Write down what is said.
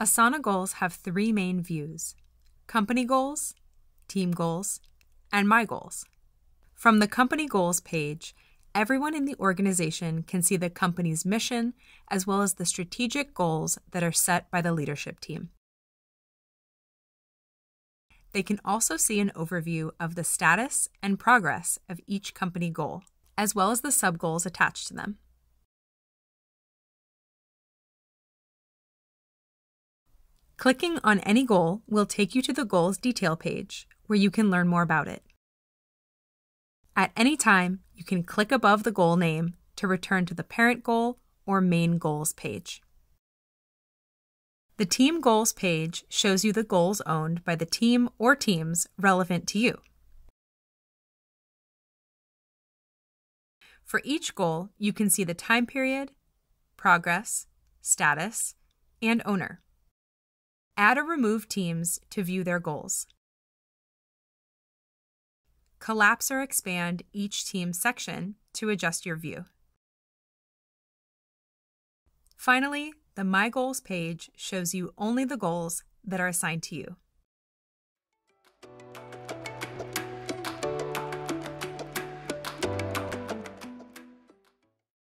Asana goals have three main views company goals, team goals, and my goals. From the company goals page, everyone in the organization can see the company's mission as well as the strategic goals that are set by the leadership team. They can also see an overview of the status and progress of each company goal, as well as the sub goals attached to them. Clicking on any goal will take you to the goals detail page, where you can learn more about it. At any time, you can click above the goal name to return to the parent goal or main goals page. The Team Goals page shows you the goals owned by the team or teams relevant to you. For each goal, you can see the time period, progress, status, and owner. Add or remove teams to view their goals. Collapse or expand each team's section to adjust your view. Finally, the My Goals page shows you only the goals that are assigned to you.